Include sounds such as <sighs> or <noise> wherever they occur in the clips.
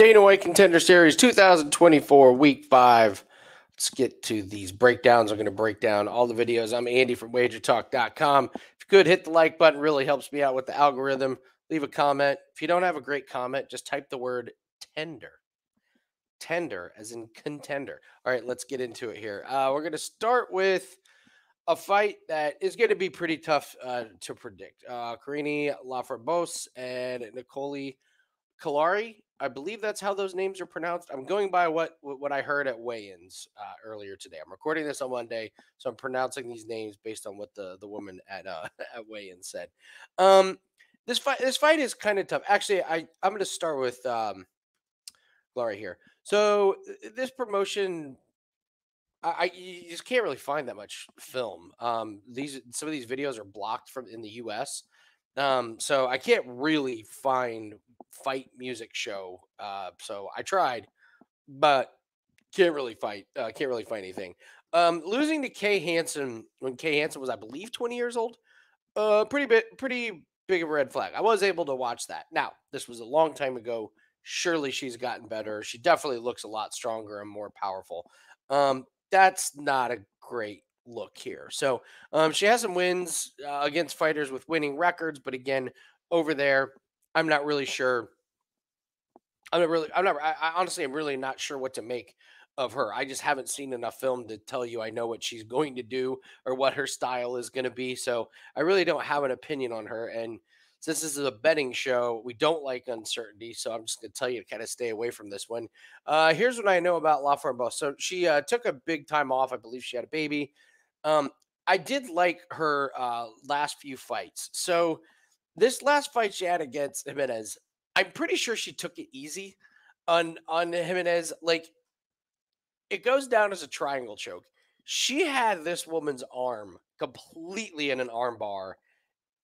Dana White Contender Series 2024, Week 5. Let's get to these breakdowns. I'm going to break down all the videos. I'm Andy from wagertalk.com. If you could hit the like button, really helps me out with the algorithm. Leave a comment. If you don't have a great comment, just type the word tender. Tender, as in contender. All right, let's get into it here. Uh, we're going to start with a fight that is going to be pretty tough uh, to predict. Uh, Corinne Laframboise and Nicolle Caliari. I believe that's how those names are pronounced. I'm going by what what I heard at weigh-ins uh, earlier today. I'm recording this on Monday, so I'm pronouncing these names based on what the the woman at uh, <laughs> at weigh-in said. Um, this fight this fight is kind of tough. Actually, I I'm going to start with um, here. So this promotion I, I you just can't really find that much film. Um, these some of these videos are blocked from in the U.S. Um, so I can't really find fight music show. Uh, so I tried, but can't really fight. Uh, can't really find anything. Um, losing to Kay Hansen when Kay Hansen was, I believe, 20 years old. Uh, pretty bit, pretty big of a red flag. I was able to watch that. Now, this was a long time ago. Surely she's gotten better. She definitely looks a lot stronger and more powerful. Um, that's not a great look here. So um, she has some wins uh, against fighters with winning records, but again, over there, I'm not really sure. I'm not really. I'm not. I, I honestly, I'm really not sure what to make of her. I just haven't seen enough film to tell you I know what she's going to do or what her style is going to be. So I really don't have an opinion on her. And since this is a betting show, we don't like uncertainty. So I'm just going to tell you to kind of stay away from this one. Uh, here's what I know about Laframboise. So she uh, took a big time off. I believe she had a baby. Um, I did like her uh, last few fights. So this last fight she had against Jimenez, I'm pretty sure she took it easy on on Jimenez. Like it goes down as a triangle choke. She had this woman's arm completely in an armbar,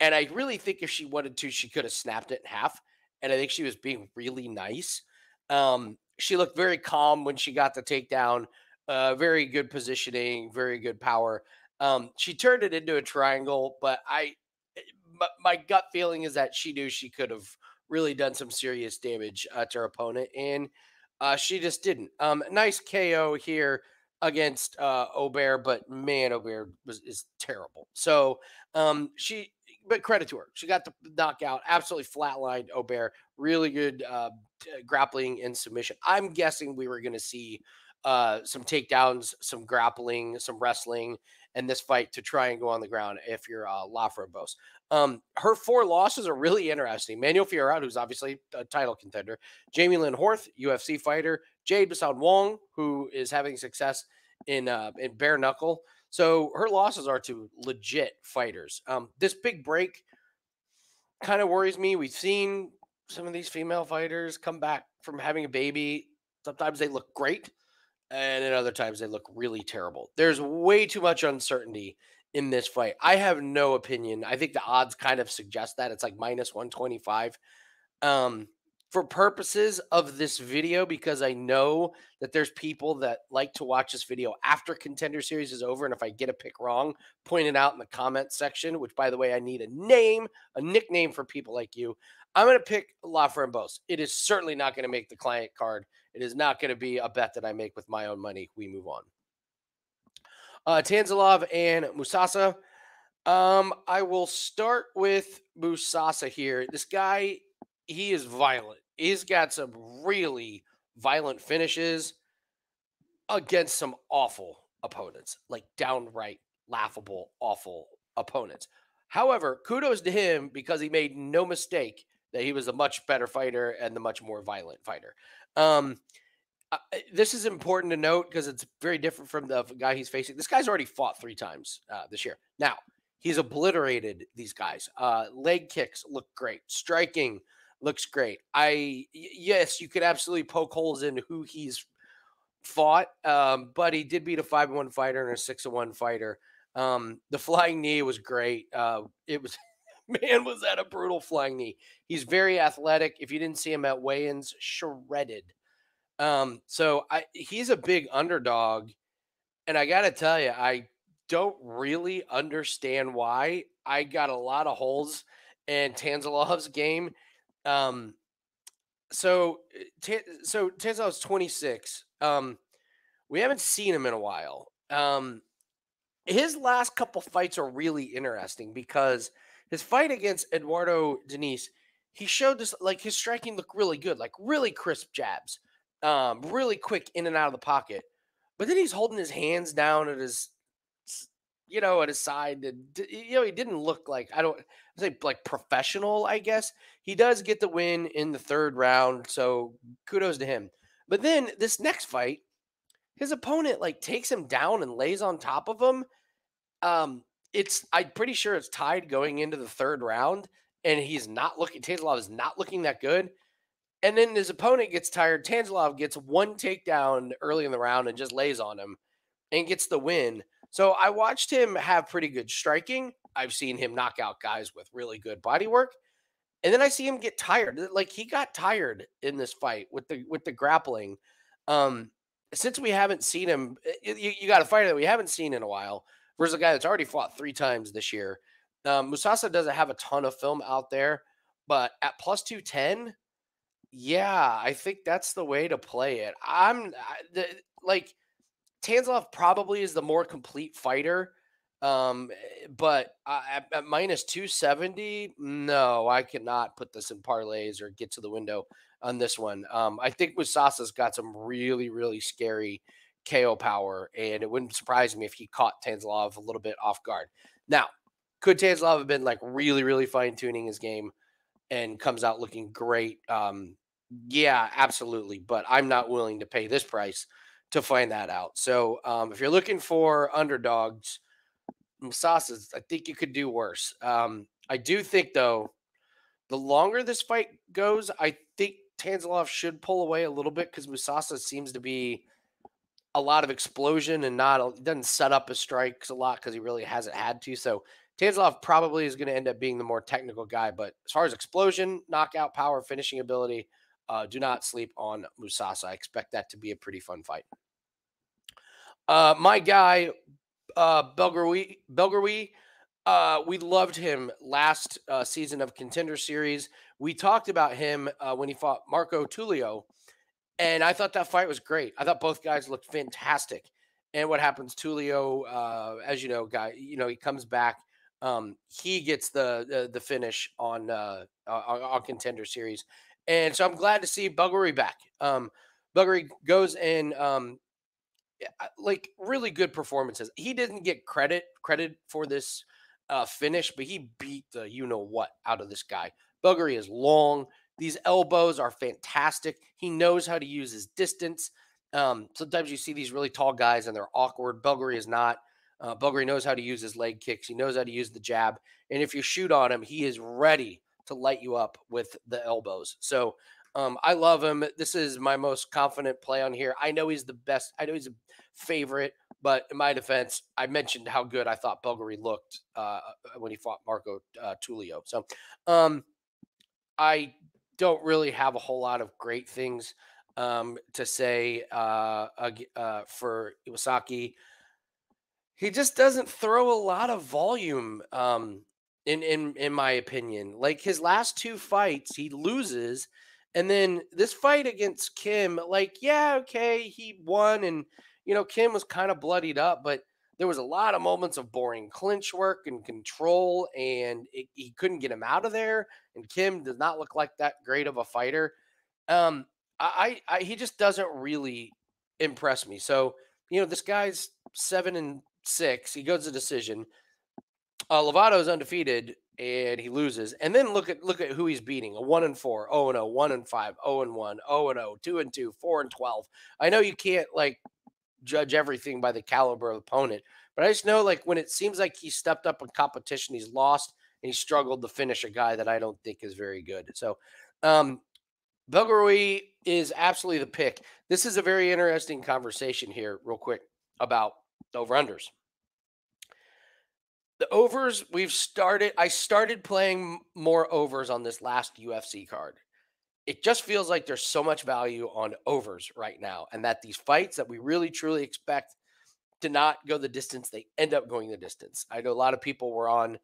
and I really think if she wanted to, she could have snapped it in half. And I think she was being really nice. Um, she looked very calm when she got the takedown. Uh, very good positioning, very good power. Um, she turned it into a triangle, but I, my, my gut feeling is that she knew she could have really done some serious damage uh, to her opponent, and uh, she just didn't. Um, nice KO here against uh, but man, Aubert was is terrible. So um, she, but credit to her, she got the knockout, absolutely flatlined Aubert. Really good uh, grappling and submission. I'm guessing we were going to see uh, some takedowns, some grappling, some wrestling, and this fight to try and go on the ground if you're uh, Laframboise. Um, her four losses are really interesting. Manon Fiorot, who's obviously a title contender, Jamey-Lyn Horth, UFC fighter, Jade Masson-Wong, who is having success in uh, in bare knuckle. So her losses are to legit fighters. Um, this big break kind of worries me. We've seen some of these female fighters come back from having a baby. Sometimes they look great and then other times they look really terrible. There's way too much uncertainty in this fight. I have no opinion. I think the odds kind of suggest that it's like minus 125. Um, for purposes of this video, because I know that there's people that like to watch this video after contender series is over. And if I get a pick wrong, point it out in the comment section, which by the way, I need a name, a nickname for people like you. I'm going to pick Laframboise. It is certainly not going to make the client card. It is not going to be a bet that I make with my own money. We move on. Uh, Tanzilov and Musasa. Um, I will start with Musasa here. This guy, he is violent. He's got some really violent finishes against some awful opponents, like downright laughable, awful opponents. However, kudos to him because he made no mistake that he was a much better fighter and the much more violent fighter. Um, this is important to note because it's very different from the guy he's facing. This guy's already fought three times uh, this year. Now he's obliterated these guys. Uh, leg kicks look great. Striking looks great. I yes, you could absolutely poke holes in who he's fought, um, but he did beat a five one fighter and a six one fighter. Um, the flying knee was great. Uh, it was <laughs> man, was that a brutal flying knee? He's very athletic. If you didn't see him at weigh-ins, shredded. Um, so I he's a big underdog, and I gotta tell you, I don't really understand why. I got a lot of holes in Tanzilov's game. Um, so uh, so Tanzilov's 26. Um, we haven't seen him in a while. Um, his last couple fights are really interesting because his fight against Eduardo Diniz, he showed this like his striking looked really good, like really crisp jabs, um, really quick in and out of the pocket. But then he's holding his hands down at his, you know, at his side. And, you know, he didn't look like I don't say like professional. I guess he does get the win in the third round, so kudos to him. But then this next fight, his opponent like takes him down and lays on top of him. Um, it's I'm pretty sure it's tied going into the third round, and he's not looking. Tanzilov is not looking that good. And then his opponent gets tired. Tanzilov gets one takedown early in the round and just lays on him and gets the win. So I watched him have pretty good striking. I've seen him knock out guys with really good body work. And then I see him get tired. Like he got tired in this fight with the with the grappling. Um, since we haven't seen him, eh, you, you got a fighter that we haven't seen in a while versus a guy that's already fought three times this year. Um, Musasa doesn't have a ton of film out there, but at plus 210, yeah, I think that's the way to play it. I'm I, the, like Tanzilov probably is the more complete fighter. Um, eh, but at, at minus 270, no, I cannot put this in parlays or get to the window on this one. Um, I think Musasa's got some really, really scary KO power, and it wouldn't surprise me if he caught Tanzilov a little bit off guard. Now, could Tanzilov have been like really, really fine tuning his game and comes out looking great? Um, yeah, absolutely. But I'm not willing to pay this price to find that out. So um, if you're looking for underdogs, Musasa's, I think you could do worse. Um, I do think though, the longer this fight goes, I think Tanzilov should pull away a little bit because Musasa seems to be a lot of explosion and not doesn't set up his strikes a lot because he really hasn't had to. So Tanzilov probably is going to end up being the more technical guy. But as far as explosion, knockout power, finishing ability, uh, do not sleep on Musasa. I expect that to be a pretty fun fight. Uh, my guy, uh, Belgaroui, uh, we loved him last uh, season of Contender Series. We talked about him uh, when he fought Marco Tulio and I thought that fight was great. I thought both guys looked fantastic. And what happens? Tulio, uh, as you know, guy, you know, he comes back. Um, he gets the the, the finish on, uh, on, on contender series, and so I'm glad to see Belgaroui back. Um, Belgaroui goes in um, like really good performances. He didn't get credit credit for this uh, finish, but he beat the you know what out of this guy. Belgaroui is long. These elbows are fantastic. He knows how to use his distance. Um, sometimes you see these really tall guys and they're awkward. Belgaroui is not. Uh, Belgaroui knows how to use his leg kicks. He knows how to use the jab. And if you shoot on him, he is ready to light you up with the elbows. So um, I love him. This is my most confident play on here. I know he's the best. I know he's a favorite, but in my defense, I mentioned how good I thought Belgaroui looked uh, when he fought Marco uh, Tulio. So um, I don't really have a whole lot of great things um, to say uh, uh, for Iwasaki. He just doesn't throw a lot of volume, um, in in in my opinion. Like his last two fights, he loses, and then this fight against Kim, like yeah, okay, he won, and you know Kim was kind of bloodied up, but there was a lot of moments of boring clinch work and control, and it, he couldn't get him out of there. And Kim does not look like that great of a fighter. Um, I, I he just doesn't really impress me. So you know, this guy's seven and six. He goes to decision. Uh, is undefeated and he loses. And then look at look at who he's beating: a one and four, oh and oh, one and five, oh and one, oh and oh, two and two, four and twelve. I know you can't like judge everything by the caliber of opponent. But I just know like when it seems like he stepped up in competition, he's lost and he struggled to finish a guy that I don't think is very good. So um Belgaroui is absolutely the pick. This is a very interesting conversation here, real quick, about over-unders. The overs, we've started, I started playing more overs on this last UFC card it just feels like there's so much value on overs right now, and that these fights that we really truly expect to not go the distance, they end up going the distance. I know a lot of people were on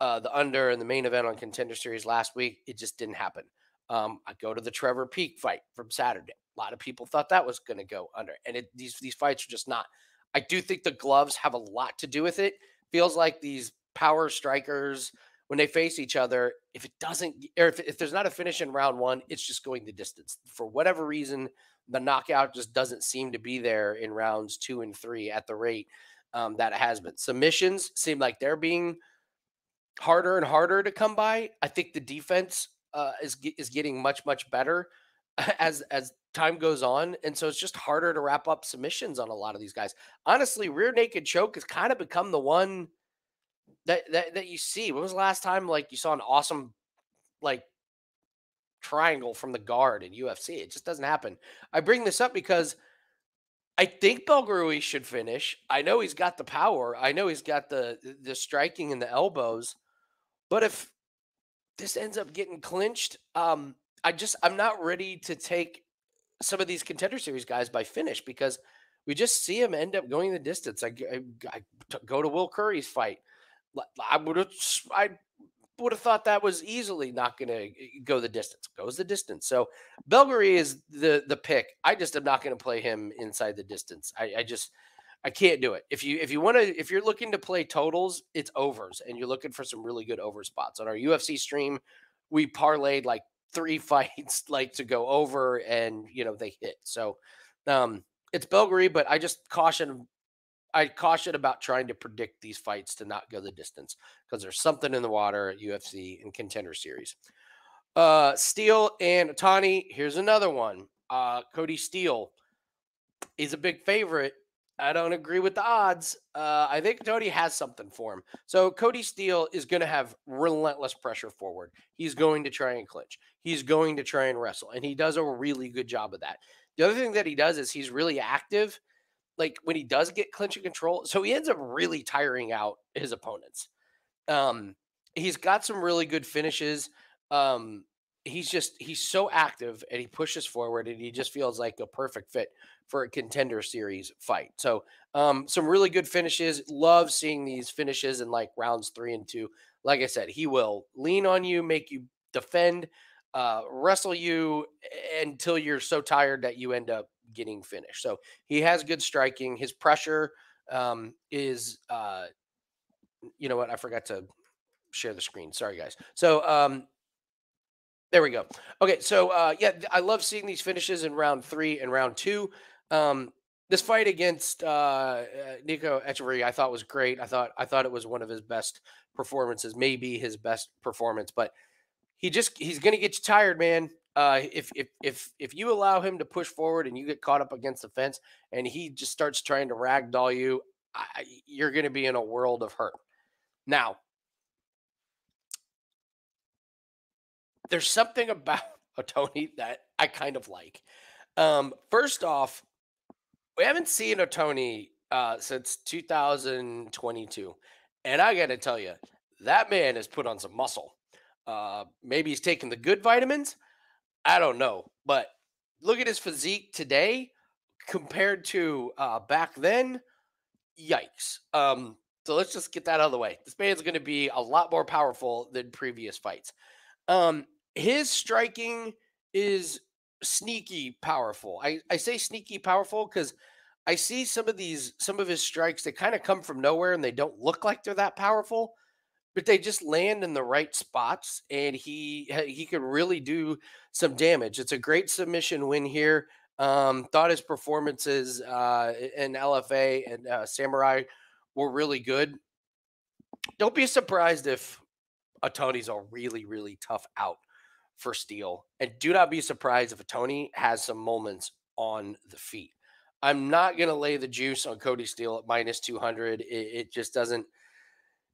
uh, the under and the main event on Contender Series last week. It just didn't happen. Um, I go to the Trevor Peek fight from Saturday. A lot of people thought that was going to go under, and it, these these fights are just not. I do think the gloves have a lot to do with it. Feels like these power strikers when they face each other, if it doesn't, or if, if there's not a finish in round one, it's just going the distance. For whatever reason, the knockout just doesn't seem to be there in rounds two and three at the rate um, that it has been. Submissions seem like they're being harder and harder to come by. I think the defense uh, is is getting much much better <laughs> as as time goes on, and so it's just harder to wrap up submissions on a lot of these guys. Honestly, rear naked choke has kind of become the one that that that you see. When was the last time like you saw an awesome like triangle from the guard in UFC? It just doesn't happen. I bring this up because I think Belgaroui should finish. I know he's got the power. I know he's got the the striking and the elbows. But if this ends up getting clinched, um, I just I'm not ready to take some of these contender series guys by finish because we just see him end up going the distance. I, I, I go to Will Curry's fight. I would have I would have thought that was easily not going to eh, go the distance. Goes the distance. So Belgaroui is the the pick. I just am not going to play him inside the distance. I, I just I can't do it. If you if you want to if you're looking to play totals, it's overs, and you're looking for some really good over spots on our UFC stream. We parlayed like three <laughs> fights like to go over, and you know they hit. So um, it's Belgaroui, but I just caution I caution about trying to predict these fights to not go the distance because there's something in the water at UFC and contender series. Uh, Steele and Tani. Here's another one. Uh, Kody Steele is a big favorite. I don't agree with the odds. Uh, I think Tony has something for him. So Kody Steele is going to have relentless pressure forward. He's going to try and clinch. He's going to try and wrestle, and he does a really good job of that. The other thing that he does is he's really active like when he does get clinch and control, so he ends up really tiring out his opponents. Um, he's got some really good finishes. Um, he's just he's so active and he pushes forward and he just feels like a perfect fit for a contender series fight. So um, some really good finishes. Love seeing these finishes in like rounds three and two. Like I said, he will lean on you, make you defend, uh, wrestle you until you're so tired that you end up getting finished. So he has good striking. His pressure um, is, uh, you know what? I forgot to share the screen. Sorry, guys. So um, there we go. Okay, so uh, yeah, I love seeing these finishes in round three and round two. Um, this fight against uh, uh Nico Echeverria, I thought was great. I thought I thought it was one of his best performances, maybe his best performance. But he just he's going to get you tired, man uh, if if if if you allow him to push forward and you get caught up against the fence and he just starts trying to ragdoll you, I, you're going to be in a world of hurt. Now, there's something about <laughs> Ottoni that I kind of like. Um, first off, we haven't seen Ottoni uh, since 2022, and I got to tell you, that man has put on some muscle. Uh, maybe he's taking the good vitamins I don't know, but look at his physique today compared to uh, back then. Yikes! Um, so let's just get that out of the way. This man's going to be a lot more powerful than previous fights. Um, his striking is sneaky powerful. I, I say sneaky powerful because I see some of these some of his strikes they kind of come from nowhere and they don't look like they're that powerful but they just land in the right spots and he he can really do some damage. It's a great submission win here. Um, thought his performances uh, in LFA and uh, Samurai were really good. Don't be surprised if Ottoni's a really really tough out for Steele, and do not be surprised if Ottoni has some moments on the feet. I'm not going to lay the juice on Kody Steele at minus 200. It, it just doesn't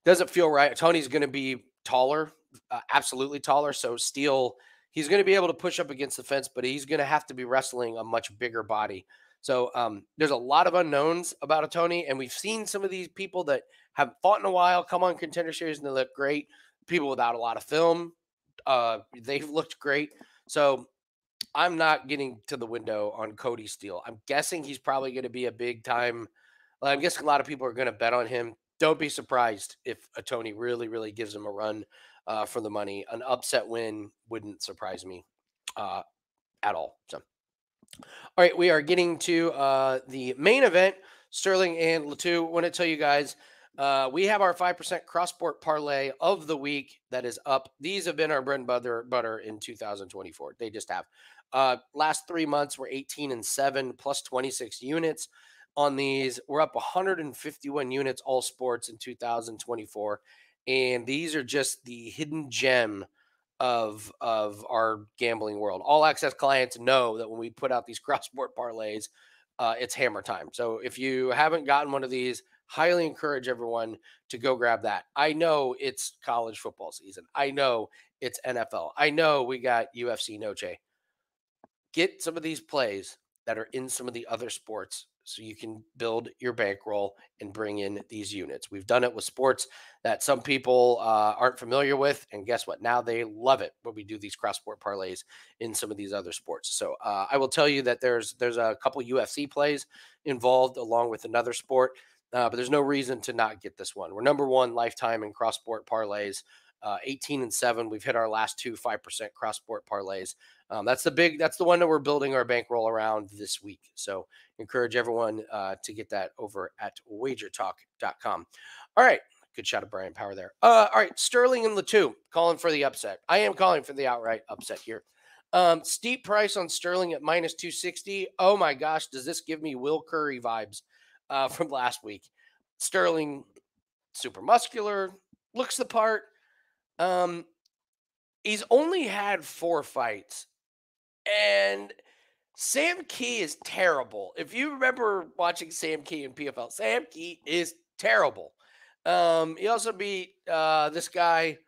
doesn't feel right. Tony's going to be taller, uh, absolutely taller. So Steele, he's going to be able to push up against the fence, but he's going to have to be wrestling a much bigger body. So um, there's a lot of unknowns about Ottoni, and we've seen some of these people that have fought in a while come on contender series and they look great. People without a lot of film, uh, they've <laughs> looked great. So I'm not getting to the window on Kody Steele. I'm guessing he's probably going to be a big time. I'm guessing a lot of people are going to bet on him don't be surprised if Ottoni really, really gives him a run uh, for the money. An upset win wouldn't surprise me uh, at all. So, all right, we are getting to uh, the main event. Stirling and Latu. Want to tell you guys, uh, we have our five percent crossport parlay of the week that is up. These have been our bread and butter butter in 2024. They just have. Uh, last three months were 18 and seven plus 26 units on these. We're up 151 units all sports in 2024, and these are just the hidden gem of of our gambling world. All access clients know that when we put out these <laughs> cross sport parlays uh, it's hammer time. So if you haven't gotten one of these, highly encourage everyone to go grab that. I know it's college football season. I know it's NFL. I know we got UFC Noche. Get some of these plays that are in some of the other sports so you can build your bankroll and bring in these units. We've done it with sports that some people uh, aren't familiar with, and guess what? Now they love it when we do these cross sport parlays in some of these other sports. So uh, I will tell you that there's there's a couple UFC plays involved along with another sport, uh, but there's no reason to not get this one. We're number one lifetime in cross sport parlays. Uh, 18 and 7 we've hit our last two 5% cross sport parlays um, that's the big, that's the one that we're building our bankroll around this week. So encourage everyone uh, to get that over at wagertalk.com. All right. Good shot of Brian Power there. Uh, all right. Stirling and Latu calling for the upset. I am calling for the outright upset here. Um, steep price on Stirling at minus 260. Oh my gosh. Does this give me Will Curry vibes uh, from last week? Stirling, super muscular, looks the part. Um, he's only had four fights and Sam Key is terrible. If you remember watching Sam Key in PFL, Sam Key is terrible. Um, he also beat uh, this guy.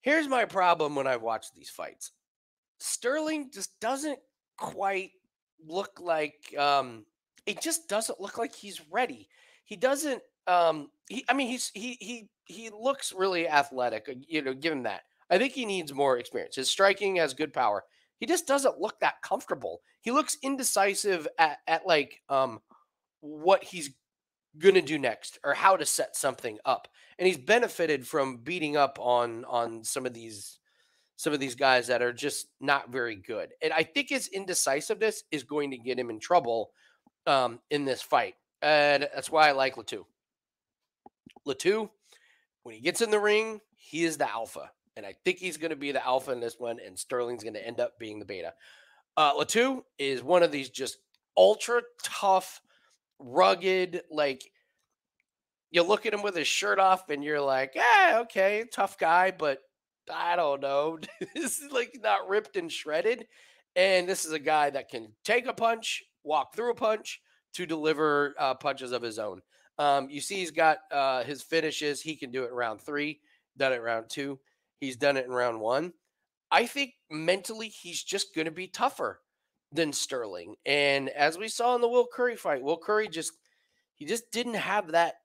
Here's my problem when I watch these fights. Stirling just doesn't quite look like um it just doesn't look like he's ready. He doesn't um he I mean he's he he he looks really athletic, uh, you know, give him that. I think he needs more experience. His striking has good power he just doesn't look that comfortable. He looks indecisive at, at like um what he's gonna do next or how to set something up. And he's benefited from beating up on on some of these some of these guys that are just not very good. And I think his indecisiveness is going to get him in trouble um, in this fight. And that's why I like Latu. Latu, when he gets in the ring, he is the alpha and I think he's going to be the alpha in this one, and Stirling's going to end up being the beta. Uh, Latu is one of these just ultra tough, rugged, like you look at him with his shirt off, and you're like, yeah, okay, tough guy, but I don't know, <laughs> this is like not ripped and shredded. And this is a guy that can take a punch, walk through a punch to deliver uh, punches of his own. Um, you see, he's got uh, his finishes. He can do it round three, done it round two. He's done it in round one. I think mentally he's just going to be tougher than Stirling. And as we saw in the Will Curry fight, Will Curry just he just didn't have that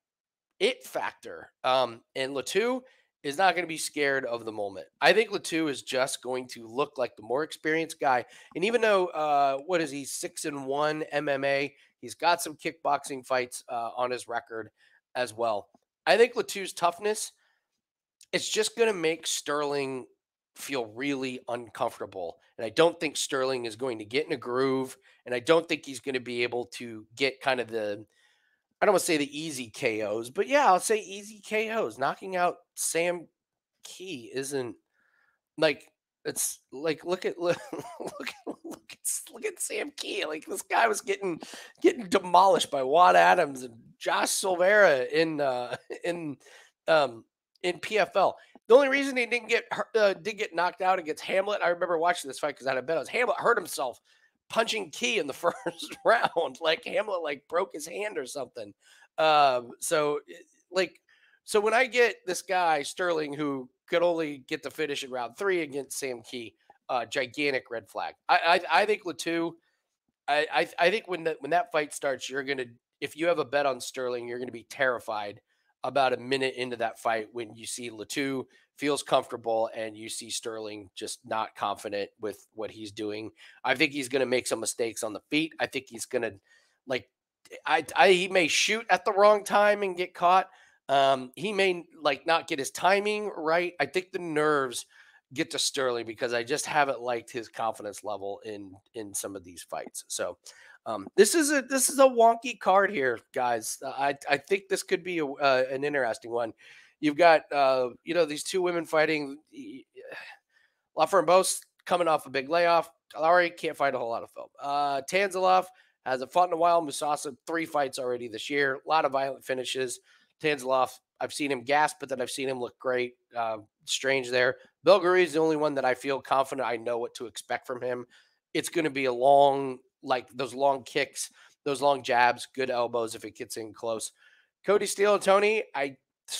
it factor. Um, and Latu is not going to be scared of the moment. I think Latu is just going to look like the more experienced guy. And even though uh, what is he six and one MMA, he's got some kickboxing fights uh, on his record as well. I think Latu's toughness it's just going to make Stirling feel really uncomfortable. And I don't think Stirling is going to get in a groove. And I don't think he's going to be able to get kind of the, I don't want to say the easy KOs, but yeah, I'll say easy KOs. Knocking out Sam Key isn't like, it's like look at <laughs> look look at look at Sam Key. Like this guy was getting getting demolished by Juan Adams and Josh Silveira in uh <laughs> in um in PFL. The only reason he didn't get uh, did get knocked out against Hamlet, I remember watching this fight because I had a bet. Was Hamlet hurt himself punching Key in the <laughs> first round? Like Hamlet like broke his hand or something. Um, so eh, like so when I get this guy Stirling who could only get the finish in round three against Sam Key, uh, gigantic red flag. I I, I think Latu. I, I I think when that when that fight starts, you're gonna if you have a bet on Stirling, you're gonna be terrified about a minute into that fight when you see Latu feels comfortable and you see Stirling just not confident with what he's doing. I think he's going to make some mistakes on the feet. I think he's going to like I, I he may shoot at the wrong time and get caught. Um, he may like not get his timing right. I think the nerves get to Stirling because I just haven't liked his confidence level in in some of these fights. So um, this is a this is a wonky card here, guys. Uh, I I think this could be a, uh, an interesting one. You've got uh, you know these two women fighting. Loughran <sighs> Bos coming off a big layoff. Lowry can't fight a whole lot of film. Uh, Tanzilov hasn't fought in a while. Musasa three fights already this year. A lot of violent finishes. Tanzilov, I've seen him gasp, but then I've seen him look great. Uh, strange there. Belgaroui is the only one that I feel confident I know what to expect from him. It's going to be a long, like those long kicks, those long jabs, good elbows if it gets in close. Kody Steele and Tony, I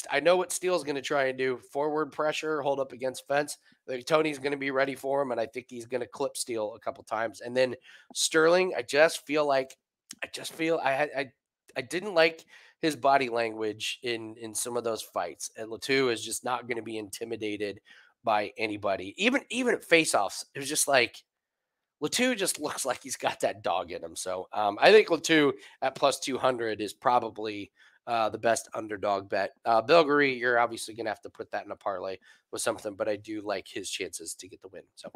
I know what Steele's going to try and do. Forward pressure, hold up against fence. Tony's going to be ready for him, and I think he's going to clip Steele a couple times. And then Stirling, I just feel like I just feel I I I didn't like his body language in in some of those fights. And Latu is just not going to be intimidated by anybody. Even even at faceoffs, it was just like Latu just looks like he's got that dog in him. So um, I think Latu at plus 200 is probably uh, the best underdog bet. Uh, Belgaroui, you're obviously going to have to put that in a parlay with something, but I do like his chances to get the win. So,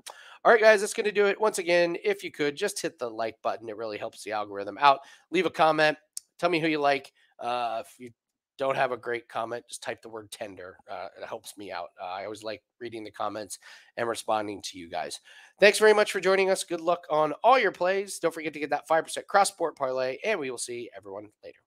all right, guys, that's going to do it. Once again, if you could just hit the like button, it really helps the algorithm out. Leave a comment. Tell me who you like. Uh, if you don't have a great comment, just type the word tender. Uh, it helps me out. Uh, I always like reading the comments and responding to you guys. Thanks very much for joining us. Good luck on all your plays. Don't forget to get that 5% cross sport parlay, and we will see everyone later.